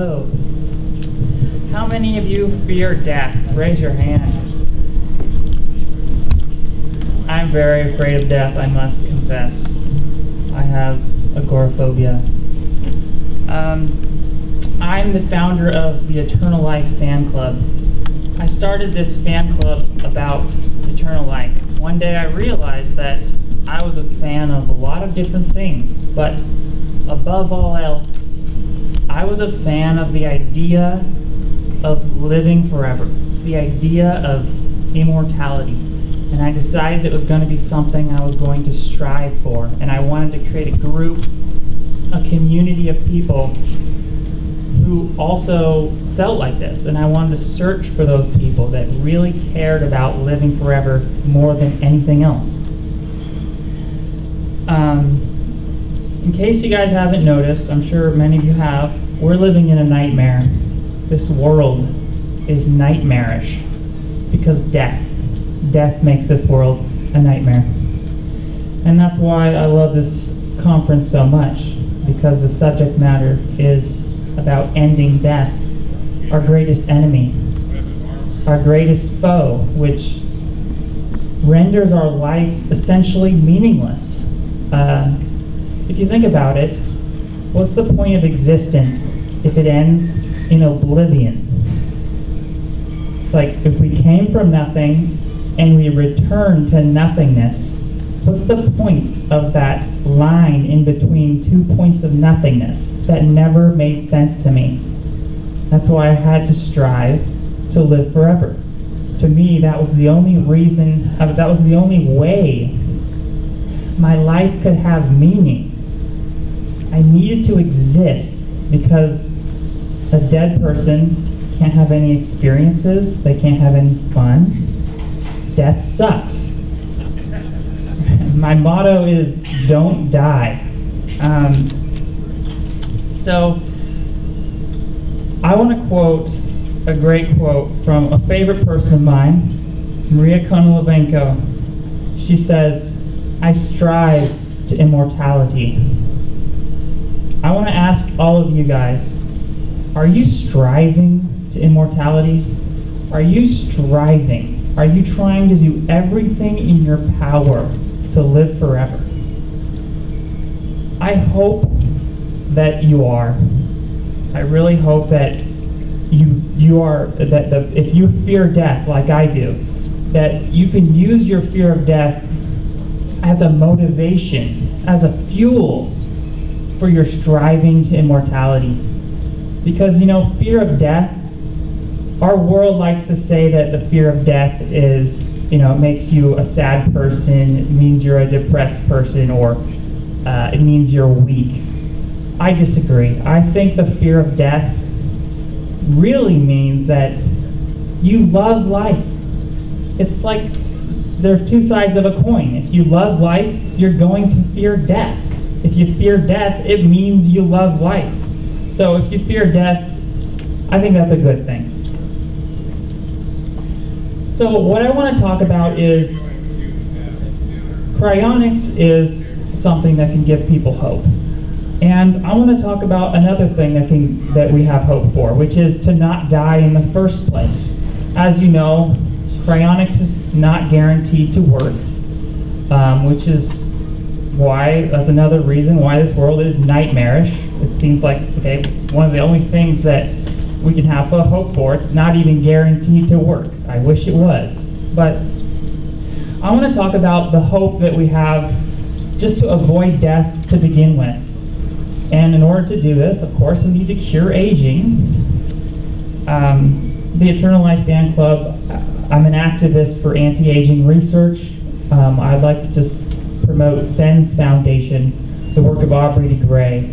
Hello. How many of you fear death? Raise your hand. I'm very afraid of death, I must confess. I have agoraphobia. Um, I'm the founder of the Eternal Life Fan Club. I started this fan club about eternal life. One day I realized that I was a fan of a lot of different things, but above all else, I was a fan of the idea of living forever, the idea of immortality. And I decided it was going to be something I was going to strive for. And I wanted to create a group, a community of people who also felt like this. And I wanted to search for those people that really cared about living forever more than anything else. Um, in case you guys haven't noticed, I'm sure many of you have, we're living in a nightmare. This world is nightmarish because death, death makes this world a nightmare. And that's why I love this conference so much because the subject matter is about ending death, our greatest enemy, our greatest foe, which renders our life essentially meaningless. Uh, if you think about it, what's the point of existence if it ends in oblivion? It's like if we came from nothing and we return to nothingness, what's the point of that line in between two points of nothingness? That never made sense to me. That's why I had to strive to live forever. To me, that was the only reason, uh, that was the only way my life could have meaning. I needed to exist because a dead person can't have any experiences, they can't have any fun. Death sucks. My motto is don't die. Um, so, I want to quote a great quote from a favorite person of mine, Maria Konovalenko. She says, I strive to immortality. I want to ask all of you guys are you striving to immortality? Are you striving? Are you trying to do everything in your power to live forever? I hope that you are. I really hope that you you are that the, if you fear death like I do, that you can use your fear of death as a motivation, as a fuel for your striving to immortality. Because, you know, fear of death, our world likes to say that the fear of death is, you know, it makes you a sad person, it means you're a depressed person, or uh, it means you're weak. I disagree. I think the fear of death really means that you love life. It's like there's two sides of a coin. If you love life, you're going to fear death. If you fear death, it means you love life. So if you fear death, I think that's a good thing. So what I want to talk about is cryonics is something that can give people hope. And I want to talk about another thing that can that we have hope for, which is to not die in the first place. As you know, cryonics is not guaranteed to work, um, which is why that's another reason why this world is nightmarish. It seems like okay, one of the only things that we can have a hope for. It's not even guaranteed to work. I wish it was, but I want to talk about the hope that we have just to avoid death to begin with. And in order to do this, of course, we need to cure aging. Um, the Eternal Life Fan Club, I'm an activist for anti-aging research. Um, I'd like to just promote SENS Foundation, the work of Aubrey de Grey.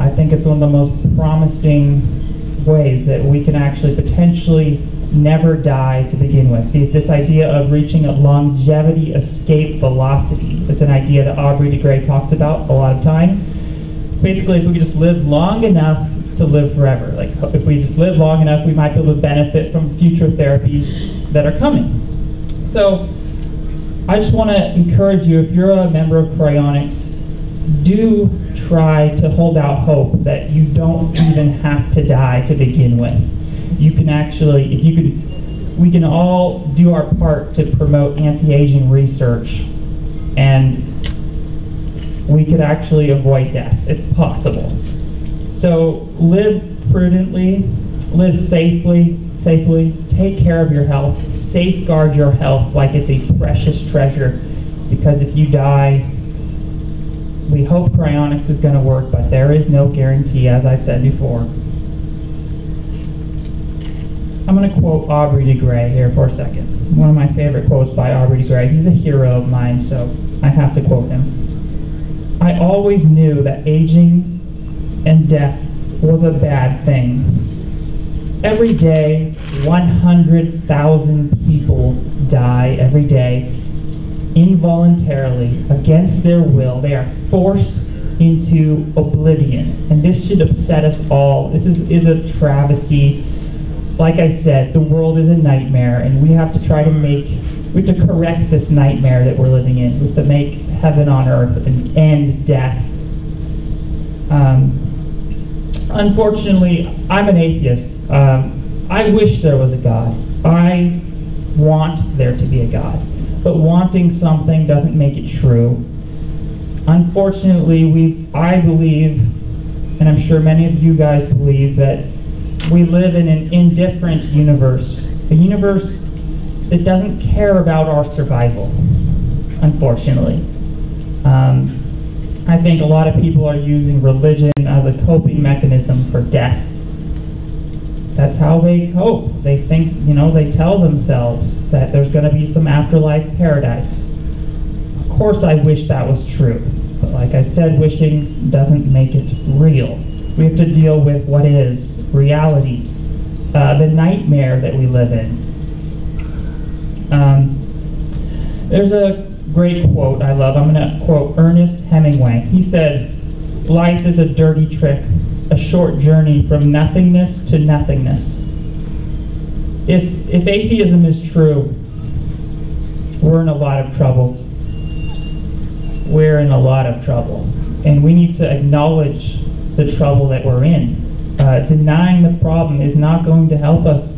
I think it's one of the most promising ways that we can actually potentially never die to begin with. This idea of reaching a longevity escape velocity is an idea that Aubrey de Grey talks about a lot of times. It's basically if we could just live long enough to live forever. Like if we just live long enough, we might be able to benefit from future therapies that are coming. So I just want to encourage you, if you're a member of Cryonics, do try to hold out hope that you don't even have to die to begin with. You can actually, if you could, we can all do our part to promote anti-aging research and we could actually avoid death. It's possible. So live prudently, live safely, safely, take care of your health, safeguard your health like it's a precious treasure because if you die, we hope cryonics is going to work, but there is no guarantee, as I've said before. I'm going to quote Aubrey de Grey here for a second. One of my favorite quotes by Aubrey de Grey. He's a hero of mine, so I have to quote him. I always knew that aging and death was a bad thing. Every day, 100,000 people die every day involuntarily, against their will. They are forced into oblivion. And this should upset us all. This is, is a travesty. Like I said, the world is a nightmare, and we have to try to make, we have to correct this nightmare that we're living in. We have to make heaven on earth and end death. Um, unfortunately, I'm an atheist. Um, I wish there was a God. I want there to be a God but wanting something doesn't make it true. Unfortunately, we, I believe, and I'm sure many of you guys believe, that we live in an indifferent universe, a universe that doesn't care about our survival, unfortunately. Um, I think a lot of people are using religion as a coping mechanism for death that's how they cope. They think, you know, they tell themselves that there's going to be some afterlife paradise. Of course, I wish that was true. But like I said, wishing doesn't make it real. We have to deal with what is reality, uh, the nightmare that we live in. Um, there's a great quote I love. I'm going to quote Ernest Hemingway. He said, Life is a dirty trick a short journey from nothingness to nothingness. If, if atheism is true, we're in a lot of trouble. We're in a lot of trouble. And we need to acknowledge the trouble that we're in. Uh, denying the problem is not going to help us.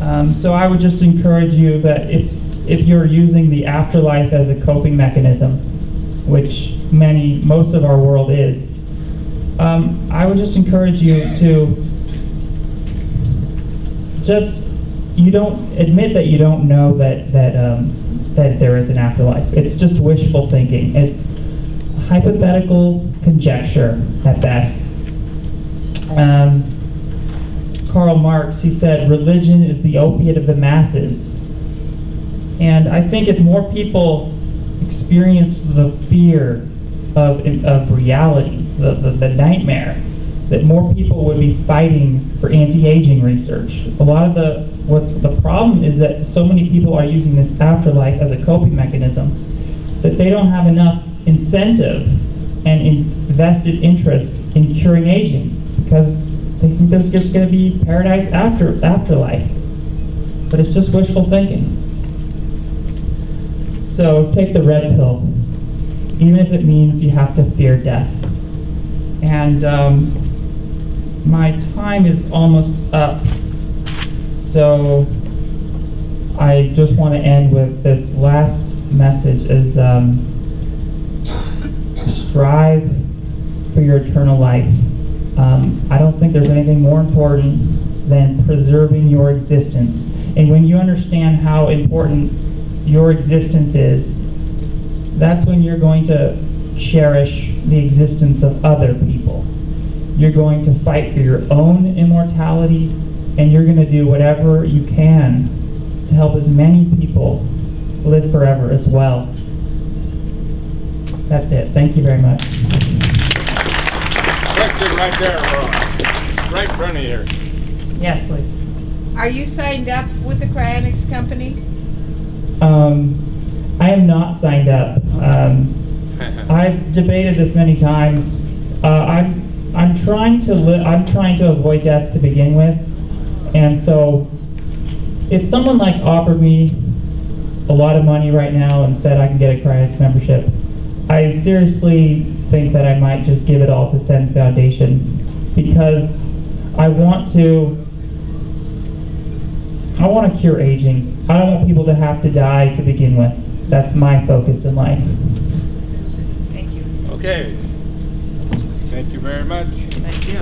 Um, so I would just encourage you that if, if you're using the afterlife as a coping mechanism, which many, most of our world is, um, I would just encourage you to just you don't admit that you don't know that that um, that there is an afterlife. It's just wishful thinking. It's hypothetical conjecture at best. Um, Karl Marx, he said, religion is the opiate of the masses. And I think if more people experience the fear of, of reality, the, the, the nightmare, that more people would be fighting for anti-aging research. A lot of the, what's the problem is that so many people are using this afterlife as a coping mechanism that they don't have enough incentive and invested interest in curing aging because they think there's just going to be paradise after afterlife. But it's just wishful thinking. So take the red pill even if it means you have to fear death. And um, my time is almost up, so I just want to end with this last message is um, strive for your eternal life. Um, I don't think there's anything more important than preserving your existence. And when you understand how important your existence is, that's when you're going to cherish the existence of other people. You're going to fight for your own immortality, and you're going to do whatever you can to help as many people live forever as well. That's it. Thank you very much. Question right there, right in front of you. Yes, please. Are you signed up with the cryonics company? Um, I am not signed up. Um, I've debated this many times. Uh, I'm I'm trying to li- I'm trying to avoid death to begin with, and so if someone like offered me a lot of money right now and said I can get a Cryonics membership, I seriously think that I might just give it all to SENS Foundation because I want to. I want to cure aging. I don't want people to have to die to begin with that's my focus in life. Thank you. Okay. Thank you very much. Thank you.